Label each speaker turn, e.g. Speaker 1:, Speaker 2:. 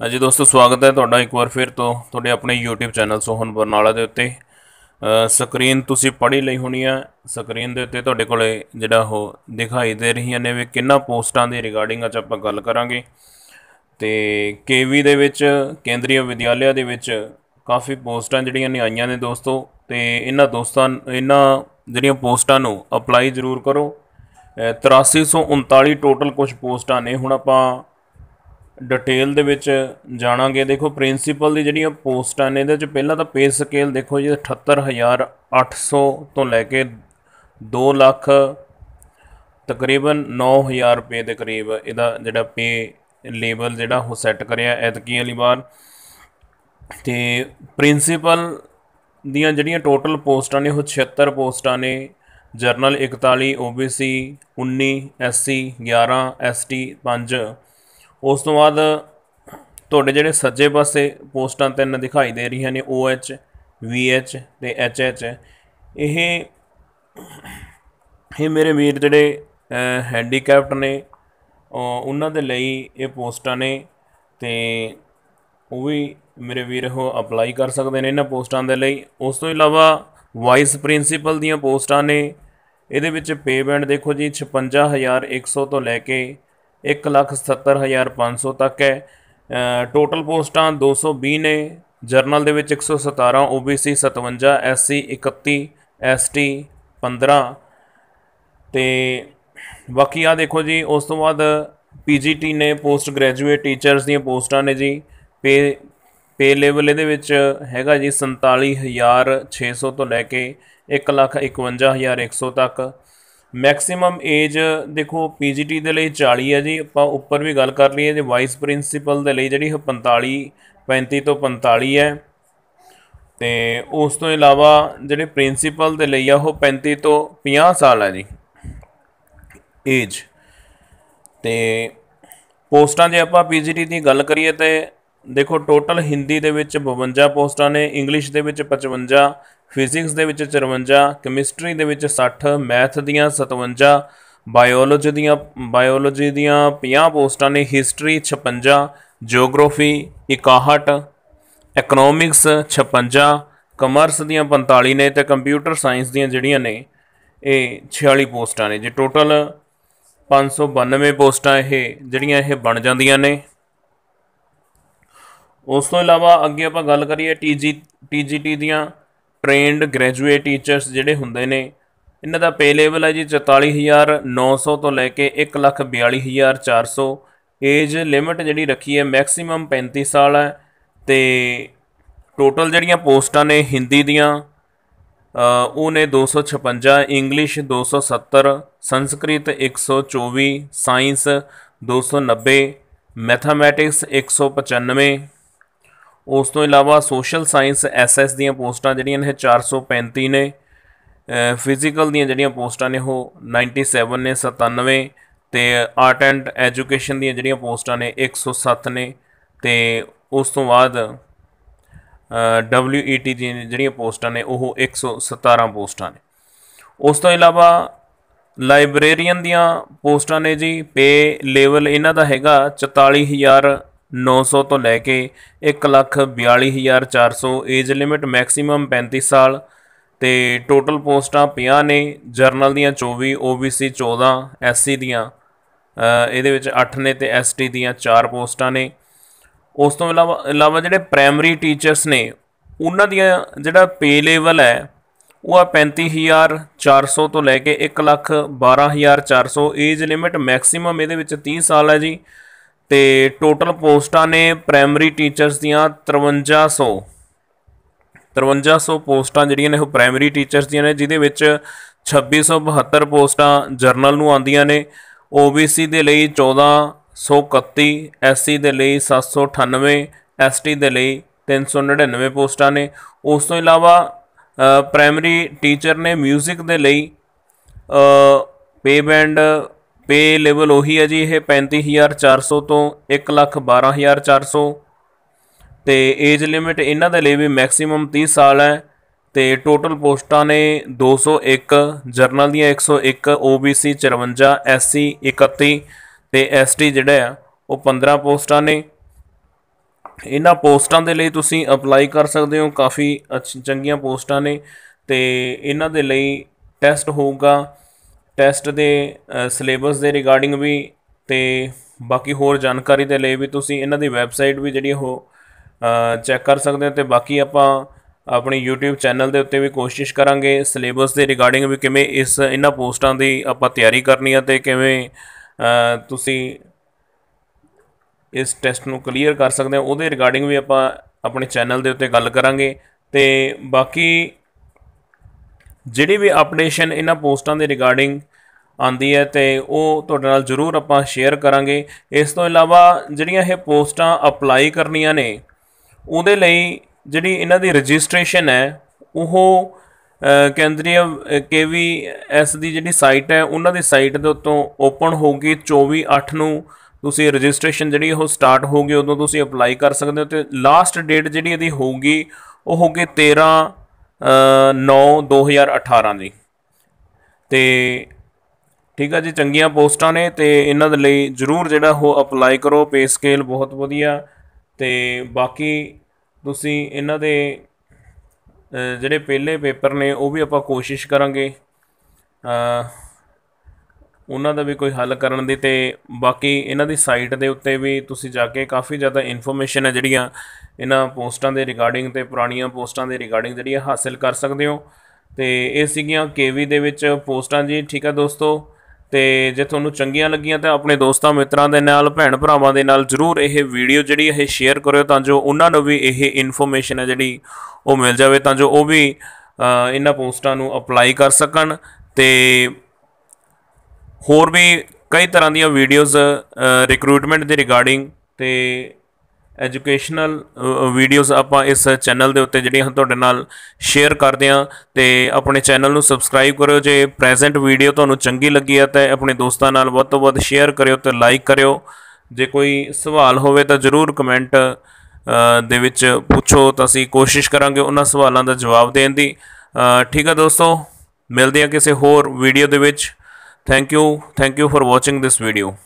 Speaker 1: ਹਾਂਜੀ ਦੋਸਤੋ, ਸਵਾਗਤ ਹੈ ਤੁਹਾਡਾ ਇੱਕ ਵਾਰ ਫਿਰ ਤੋਂ ਤੁਹਾਡੇ ਆਪਣੇ YouTube ਚੈਨਲ ਸੋਹਨ ਬਰਨਾਲਾ ਦੇ ਉੱਤੇ। ਸਕਰੀਨ ਤੁਸੀਂ ਪੜ੍ਹੀ ਲਈ ਹੋਣੀ ਆ। ਸਕਰੀਨ ਦੇ ਉੱਤੇ ਤੁਹਾਡੇ ਕੋਲੇ ਜਿਹੜਾ ਉਹ ਦਿਖਾਈ ਦੇ ਰਹੀਆਂ ਨੇ ਵੀ ਕਿੰਨਾ ਪੋਸਟਾਂ ਦੇ ਰਿਗਾਰਡਿੰਗ ਅੱਜ ਆਪਾਂ ਗੱਲ ਕਰਾਂਗੇ। ਤੇ ਕੇਵੀ ਦੇ ਵਿੱਚ ਕੇਂਦਰੀ ਵਿਦਿਆਲਿਆ ਦੇ ਵਿੱਚ ਕਾਫੀ ਪੋਸਟਾਂ ਜਿਹੜੀਆਂ ਨੇ ਆਈਆਂ ਨੇ ਦੋਸਤੋ। ਤੇ ਇਹਨਾਂ ਦੋਸਤਾਂ, ਇਹਨਾਂ ਜਿਹੜੀਆਂ ਪੋਸਟਾਂ ਨੂੰ ਅਪਲਾਈ ਜ਼ਰੂਰ ਕਰੋ। 8339 ਟੋਟਲ ਕੁਝ ਪੋਸਟਾਂ ਨੇ। ਹੁਣ ਆਪਾਂ ਡਿਟੇਲ ਦੇ ਵਿੱਚ ਜਾਣਾਂਗੇ। ਦੇਖੋ ਪ੍ਰਿੰਸੀਪਲ ਦੀ ਜਿਹੜੀਆਂ ਪੋਸਟਾਂ ਨੇ, ਇਹਦੇ ਵਿੱਚ ਪਹਿਲਾਂ ਤਾਂ ਪੇ ਸਕੇਲ ਦੇਖੋ ਜੀ 78800 ਤੋਂ ਲੈ ਕੇ 2 ਲੱਖ ਤਕਰੀਬਨ 9000 ਰੁਪਏ ਦੇ ਕਰੀਬ ਇਹਦਾ ਜਿਹੜਾ ਪੇ ਲੇਬਲ ਜਿਹੜਾ ਉਹ ਸੈੱਟ ਕਰਿਆ ਐਤਕੀ ਵਾਲੀ ਵਾਰ। ਤੇ ਪ੍ਰਿੰਸੀਪਲ ਦੀਆਂ ਜਿਹੜੀਆਂ ਟੋਟਲ ਪੋਸਟਾਂ ਨੇ, ਉਹ 76 ਪੋਸਟਾਂ ਨੇ। ਜਰਨਲ 41 OBC 19 SC 11 ST 5 ਉਸ ਤੋਂ ਬਾਅਦ ਤੁਹਾਡੇ ਜਿਹੜੇ ਸੱਜੇ ਪਾਸੇ ਪੋਸਟਾਂ ਤਿੰਨ ਦਿਖਾਈ ਦੇ ਰਹੀਆਂ ਨੇ OH VH ਤੇ HH ਇਹ ਇਹ ਮੇਰੇ ਵੀਰ ਜਿਹੜੇ ਹੈਂਡੀਕੈਪਟ ਨੇ ਉਹਨਾਂ ਦੇ ਲਈ ਇਹ ਪੋਸਟਾਂ ਨੇ ਤੇ ਉਹ ਵੀ ਮੇਰੇ ਵੀਰ ਉਹ ਅਪਲਾਈ ਕਰ ਸਕਦੇ ਨੇ ਇਹਨਾਂ ਪੋਸਟਾਂ ਦੇ ਲਈ। ਉਸ ਤੋਂ ਇਲਾਵਾ ਵਾਈਸ ਪ੍ਰਿੰਸੀਪਲ ਦੀਆਂ ਪੋਸਟਾਂ ਨੇ, ਇਹਦੇ ਵਿੱਚ ਪੇ ਬੈਂਡ ਦੇਖੋ ਜੀ 56100 ਤੋਂ ਲੈ ਕੇ 177500 ਤੱਕ ਹੈ। ਟੋਟਲ ਪੋਸਟਾਂ 220 ਨੇ। ਜਰਨਲ ਦੇ ਵਿੱਚ 117 OBC 57 SC 31 ST 15 ਤੇ ਬਾਕੀ ਆ ਦੇਖੋ ਜੀ, ਉਸ ਤੋਂ ਬਾਅਦ PGT ਨੇ ਪੋਸਟ ਗ੍ਰੈਜੂਏਟ ਟੀਚਰਸ ਦੀਆਂ ਪੋਸਟਾਂ ਨੇ ਜੀ। ਪੇ ਪੇ ਲੈਵਲ ਇਹਦੇ ਵਿੱਚ ਹੈਗਾ ਜੀ 47600 ਤੋਂ ਲੈ ਕੇ 151100 ਤੱਕ। ਮੈਕਸਿਮਮ ਏਜ ਦੇਖੋ ਪੀਜੀਟੀ ਦੇ ਲਈ 40 ਹੈ ਜੀ। ਆਪਾਂ ਉੱਪਰ ਵੀ ਗੱਲ ਕਰ ਲਈਏ ਜੇ ਵਾਈਸ ਪ੍ਰਿੰਸੀਪਲ ਦੇ ਲਈ ਜਿਹੜੀ 45 35 ਤੋਂ 45 ਹੈ। ਤੇ ਉਸ ਤੋਂ ਇਲਾਵਾ ਜਿਹੜੇ ਪ੍ਰਿੰਸੀਪਲ ਦੇ ਲਈ ਆ, ਉਹ 35 ਤੋਂ 50 ਸਾਲ ਹੈ ਜੀ ਏਜ ਤੇ ਪੋਸਟਾਂ ਜੇ ਆਪਾਂ ਪੀਜੀਟੀ ਦੀ ਗੱਲ ਕਰੀਏ ਤੇ ਦੇਖੋ ਟੋਟਲ ਹਿੰਦੀ ਦੇ ਵਿੱਚ 52 ਪੋਸਟਾਂ ਨੇ ਇੰਗਲਿਸ਼ ਦੇ ਵਿੱਚ 55 ਫਿਜ਼ਿਕਸ ਦੇ ਵਿੱਚ 54 ਕੈਮਿਸਟਰੀ ਦੇ ਵਿੱਚ 60 ਮੈਥ ਦੀਆਂ 57 ਬਾਇਓਲੋਜੀ ਦੀਆਂ ਬਾਇਓਲੋਜੀ ਦੀਆਂ 50 ਪੋਸਟਾਂ ਨੇ ਹਿਸਟਰੀ 56 ਜੀਓਗ੍ਰਾਫੀ 61 ਇਕਨੋਮਿਕਸ 56 ਕਮਰਸ ਦੀਆਂ 45 ਨੇ ਤੇ ਕੰਪਿਊਟਰ ਸਾਇੰਸ ਦੀਆਂ ਜਿਹੜੀਆਂ ਨੇ, ਇਹ 46 ਪੋਸਟਾਂ ਨੇ। ਜੇ ਟੋਟਲ 592 ਪੋਸਟਾਂ ਇਹ, ਜਿਹੜੀਆਂ ਇਹ ਬਣ ਜਾਂਦੀਆਂ ਨੇ। ਉਸ ਤੋਂ ਇਲਾਵਾ ਅੱਗੇ ਆਪਾਂ ਗੱਲ ਕਰੀਏ ਟੀਜੀ ਟੀਜੀਟੀ ਦੀਆਂ ਟ੍ਰੇਨਡ ਗ੍ਰੈਜੂਏਟ ਟੀਚਰਸ ਜਿਹੜੇ ਹੁੰਦੇ ਨੇ, ਇਹਨਾਂ ਦਾ ਪੇ ਲੈਵਲ ਹੈ ਜੀ 44900 ਤੋਂ ਲੈ ਕੇ 142400 ਏਜ ਲਿਮਿਟ ਜਿਹੜੀ ਰੱਖੀ ਹੈ ਮੈਕਸਿਮਮ 35 ਸਾਲ ਹੈ ਤੇ ਟੋਟਲ ਜਿਹੜੀਆਂ ਪੋਸਟਾਂ ਨੇ ਹਿੰਦੀ ਦੀਆਂ ਉਹ ਨੇ 256 ਇੰਗਲਿਸ਼ 270 ਸੰਸਕ੍ਰਿਤ 124 ਸਾਇੰਸ 290 ਮੈਥਮੈਟਿਕਸ 195 ਉਸ ਤੋਂ ਇਲਾਵਾ ਸੋਸ਼ਲ ਸਾਇੰਸ ਐਸਐਸ ਦੀਆਂ ਪੋਸਟਾਂ ਜਿਹੜੀਆਂ ਨੇ 435 ਨੇ। ਫਿਜ਼ੀਕਲ ਦੀਆਂ ਜਿਹੜੀਆਂ ਪੋਸਟਾਂ ਨੇ, ਉਹ 97 ਨੇ 97 ਤੇ ਆਰਟ ਐਂਡ ਐਜੂਕੇਸ਼ਨ ਦੀਆਂ ਜਿਹੜੀਆਂ ਪੋਸਟਾਂ ਨੇ 107 ਨੇ। ਤੇ ਉਸ ਤੋਂ ਬਾਅਦ WET ਦੀਆਂ ਜਿਹੜੀਆਂ ਪੋਸਟਾਂ ਨੇ, ਉਹ 117 ਪੋਸਟਾਂ ਨੇ। ਉਸ ਤੋਂ ਇਲਾਵਾ ਲਾਇਬ੍ਰੇਰੀਅਨ ਦੀਆਂ ਪੋਸਟਾਂ ਨੇ ਜੀ, ਪੇ ਲੈਵਲ ਇਹਨਾਂ ਦਾ ਹੈਗਾ 44900 ਤੋਂ ਲੈ ਕੇ 142400 ਏਜ ਲਿਮਿਟ ਮੈਕਸਿਮਮ 35 ਸਾਲ ਤੇ ਟੋਟਲ ਪੋਸਟਾਂ 50 ਨੇ। ਜਰਨਲ ਦੀਆਂ 24 OBC 14 SC ਦੀਆਂ ਇਹਦੇ ਵਿੱਚ 8 ਨੇ ਤੇ ST ਦੀਆਂ 4 ਪੋਸਟਾਂ ਨੇ। ਉਸ ਤੋਂ ਇਲਾਵਾ ਇਲਾਵਾ ਜਿਹੜੇ ਪ੍ਰਾਇਮਰੀ ਟੀਚਰਸ ਨੇ, ਉਹਨਾਂ ਦੀਆਂ ਜਿਹੜਾ ਪੇ ਲੈਵਲ ਹੈ, ਉਹ ਆ 35400 ਤੋਂ ਲੈ ਕੇ 112400 ਏਜ ਲਿਮਿਟ ਮੈਕਸਿਮਮ ਇਹਦੇ ਵਿੱਚ 30 ਸਾਲ ਹੈ ਜੀ। ਤੇ ਟੋਟਲ ਪੋਸਟਾਂ ਨੇ ਪ੍ਰਾਇਮਰੀ ਟੀਚਰਸ ਦੀਆਂ 5300 5300 ਪੋਸਟਾਂ ਜਿਹੜੀਆਂ ਨੇ ਉਹ ਪ੍ਰਾਇਮਰੀ ਟੀਚਰਸ ਦੀਆਂ ਨੇ, ਜਿਹਦੇ ਵਿੱਚ 2672 ਪੋਸਟਾਂ ਜਰਨਲ ਨੂੰ ਆਉਂਦੀਆਂ ਨੇ OBC ਦੇ ਲਈ 1431 SC ਦੇ ਲਈ 798 ST ਦੇ ਲਈ 399 ਪੋਸਟਾਂ ਨੇ। ਉਸ ਤੋਂ ਇਲਾਵਾ ਪ੍ਰਾਇਮਰੀ ਟੀਚਰ ਨੇ 뮤직 ਦੇ ਲਈ ਪੇ ਬੈਂਡ ਪੇ ਲੈਵਲ ਉਹੀ ਹੈ ਜੀ, ਇਹ 35400 ਤੋਂ 112400 ਤੇ ਏਜ ਲਿਮਿਟ ਇਹਨਾਂ ਦੇ ਲਈ ਵੀ ਮੈਕਸਿਮਮ 30 ਸਾਲ ਹੈ। ਤੇ ਟੋਟਲ ਪੋਸਟਾਂ ਨੇ 201 ਜਰਨਲ ਦੀਆਂ 101 OBC 54 SC 31 ਤੇ ST ਜਿਹੜਾ ਆ, ਉਹ 15 ਪੋਸਟਾਂ ਨੇ। ਇਹਨਾਂ ਪੋਸਟਾਂ ਦੇ ਲਈ ਤੁਸੀਂ ਅਪਲਾਈ ਕਰ ਸਕਦੇ ਹੋ, ਕਾਫੀ ਅੱਛ- ਚੰਗੀਆਂ ਪੋਸਟਾਂ ਨੇ। ਤੇ ਇਹਨਾਂ ਦੇ ਲਈ ਟੈਸਟ ਹੋਊਗਾ। ਟੈਸਟ ਦੇ ਸਿਲੇਬਸ ਦੇ ਰਿਗਾਰਡਿੰਗ ਵੀ ਤੇ ਬਾਕੀ ਹੋਰ ਜਾਣਕਾਰੀ ਦੇ ਲਈ ਵੀ ਤੁਸੀਂ ਇਹਨਾਂ ਦੀ ਵੈਬਸਾਈਟ ਵੀ ਜਿਹੜੀ ਉਹ ਚੈੱਕ ਕਰ ਸਕਦੇ ਹੋ ਤੇ ਬਾਕੀ ਆਪਾਂ ਆਪਣੀ YouTube ਚੈਨਲ ਦੇ ਉੱਤੇ ਵੀ ਕੋਸ਼ਿਸ਼ ਕਰਾਂਗੇ ਸਿਲੇਬਸ ਦੇ ਰਿਗਾਰਡਿੰਗ ਵੀ ਕਿਵੇਂ ਇਸ ਇਹਨਾਂ ਪੋਸਟਾਂ ਦੀ ਆਪਾਂ ਤਿਆਰੀ ਕਰਨੀ ਆ ਤੇ ਕਿਵੇਂ ਤੁਸੀਂ ਇਸ ਟੈਸਟ ਨੂੰ ਕਲੀਅਰ ਕਰ ਸਕਦੇ ਹੋ। ਉਹਦੇ ਰਿਗਾਰਡਿੰਗ ਵੀ ਆਪਾਂ ਆਪਣੇ ਚੈਨਲ ਦੇ ਉੱਤੇ ਗੱਲ ਕਰਾਂਗੇ ਤੇ ਬਾਕੀ ਜਿਹੜੀ ਵੀ ਅਪਡੇਸ਼ਨ ਇਹਨਾਂ ਪੋਸਟਾਂ ਦੇ ਰਿਗਾਰਡਿੰਗ ਆਂਦੀ ਹੈ ਤੇ ਉਹ ਤੁਹਾਡੇ ਨਾਲ ਜ਼ਰੂਰ ਆਪਾਂ ਸ਼ੇਅਰ ਕਰਾਂਗੇ। ਇਸ ਤੋਂ ਇਲਾਵਾ ਜਿਹੜੀਆਂ ਇਹ ਪੋਸਟਾਂ ਅਪਲਾਈ ਕਰਨੀਆਂ ਨੇ ਉਹਦੇ ਲਈ ਜਿਹੜੀ ਇਹਨਾਂ ਦੀ ਰਜਿਸਟ੍ਰੇਸ਼ਨ ਹੈ ਉਹ ਅ, ਕੇਂਦਰੀ ਕੇਵੀਐਸ ਦੀ ਜਿਹੜੀ ਸਾਈਟ ਹੈ ਉਹਨਾਂ ਦੀ ਸਾਈਟ ਦੇ ਉੱਤੋਂ ਓਪਨ ਹੋਊਗੀ 24/8 ਨੂੰ। ਤੁਸੀਂ ਰਜਿਸਟ੍ਰੇਸ਼ਨ ਜਿਹੜੀ ਉਹ ਸਟਾਰਟ ਹੋਊਗੀ ਉਦੋਂ ਤੁਸੀਂ ਅਪਲਾਈ ਕਰ ਸਕਦੇ ਹੋ ਤੇ ਲਾਸਟ ਡੇਟ ਜਿਹੜੀ ਇਹਦੀ ਹੋਊਗੀ ਉਹ ਹੋਊਗੀ 13 9 2018 ਦੀ ਤੇ ਠੀਕ ਆ ਜੀ, ਚੰਗੀਆਂ ਪੋਸਟਾਂ ਨੇ ਤੇ ਇਹਨਾਂ ਦੇ ਲਈ ਜਰੂਰ ਜਿਹੜਾ ਉਹ ਅਪਲਾਈ ਕਰੋ, ਪੇ ਸਕੇਲ ਬਹੁਤ ਵਧੀਆ। ਤੇ ਬਾਕੀ ਤੁਸੀਂ ਇਹਨਾਂ ਦੇ ਜਿਹੜੇ ਪਹਿਲੇ ਪੇਪਰ ਨੇ ਉਹ ਵੀ ਆਪਾਂ ਕੋਸ਼ਿਸ਼ ਕਰਾਂਗੇ। ਉਹਨਾਂ ਦਾ ਵੀ ਕੋਈ ਹੱਲ ਕਰਨ ਦੀ ਤੇ ਬਾਕੀ ਇਹਨਾਂ ਦੀ ਸਾਈਟ ਦੇ ਉੱਤੇ ਵੀ ਤੁਸੀਂ ਜਾ ਕੇ ਕਾਫੀ ਜ਼ਿਆਦਾ ਇਨਫੋਰਮੇਸ਼ਨ ਹੈ ਜਿਹੜੀਆਂ ਇਹਨਾਂ ਪੋਸਟਾਂ ਦੇ ਰਿਗਾਰਡਿੰਗ ਤੇ ਪੁਰਾਣੀਆਂ ਪੋਸਟਾਂ ਦੇ ਰਿਗਾਰਡਿੰਗ ਜਿਹੜੀ ਜਿਹੜੀਆਂ ਹਾਸਿਲ ਕਰ ਸਕਦੇ ਹੋ। ਤੇ ਇਹ ਸੀਗੀਆਂ ਕੇਵੀ ਦੇ ਵਿੱਚ ਪੋਸਟਾਂ ਜੀ, ਠੀਕ ਹੈ ਦੋਸਤੋ? ਤੇ ਜੇ ਤੁਹਾਨੂੰ ਚੰਗੀਆਂ ਲੱਗੀਆਂ ਤਾਂ ਆਪਣੇ ਦੋਸਤਾਂ ਮਿੱਤਰਾਂ ਦੇ ਨਾਲ, ਭੈਣ ਭਰਾਵਾਂ ਦੇ ਨਾਲ ਜਰੂਰ ਇਹ ਵੀਡੀਓ ਜਿਹੜੀ ਇਹ ਸ਼ੇਅਰ ਕਰਿਓ ਤਾਂ ਜੋ ਉਹਨਾਂ ਨੂੰ ਵੀ ਇਹ ਇਨਫੋਰਮੇਸ਼ਨ ਹੈ ਜਿਹੜੀ ਉਹ ਮਿਲ ਜਾਵੇ, ਤਾਂ ਜੋ ਉਹ ਵੀ ਇਹਨਾਂ ਪੋਸਟਾਂ ਨੂੰ ਅਪਲਾਈ ਕਰ ਸਕਣ ਤੇ ਹੋਰ ਵੀ ਕਈ ਤਰ੍ਹਾਂ ਦੀਆਂ ਵੀਡੀਓਜ਼ ਰਿਕਰੂਟਮੈਂਟ ਦੇ ਰਿਗਾਰਡਿੰਗ ਤੇ ਐਜੂਕੇਸ਼ਨਲ ਵੀਡੀਓਜ਼ ਆਪਾਂ ਇਸ ਚੈਨਲ ਦੇ ਉੱਤੇ ਜਿਹੜੀਆਂ ਤੁਹਾਡੇ ਨਾਲ ਸ਼ੇਅਰ ਕਰਦੇ ਹਾਂ ਤੇ ਆਪਣੇ ਚੈਨਲ ਨੂੰ ਸਬਸਕ੍ਰਾਈਬ ਕਰਿਓ। ਜੇ ਪ੍ਰੈਜ਼ੈਂਟ ਵੀਡੀਓ ਤੁਹਾਨੂੰ ਚੰਗੀ ਲੱਗੀ ਹੈ ਤਾਂ ਆਪਣੇ ਦੋਸਤਾਂ ਨਾਲ ਵੱਧ ਤੋਂ ਵੱਧ ਸ਼ੇਅਰ ਕਰਿਓ ਤੇ ਲਾਈਕ ਕਰਿਓ। ਜੇ ਕੋਈ ਸਵਾਲ ਹੋਵੇ ਤਾਂ ਜਰੂਰ ਕਮੈਂਟ ਦੇ ਵਿੱਚ ਪੁੱਛੋ। ਤਾਂ ਅਸੀਂ ਕੋਸ਼ਿਸ਼ ਕਰਾਂਗੇ ਉਹਨਾਂ ਸਵਾਲਾਂ ਦਾ ਜਵਾਬ ਦੇਣ ਦੀ। ਠੀਕ ਹੈ ਦੋਸਤੋ, ਮਿਲਦੇ ਹਾਂ ਕਿਸੇ ਹੋਰ ਵੀਡੀਓ ਦੇ ਵਿੱਚ। Thank you. Thank you for watching this video.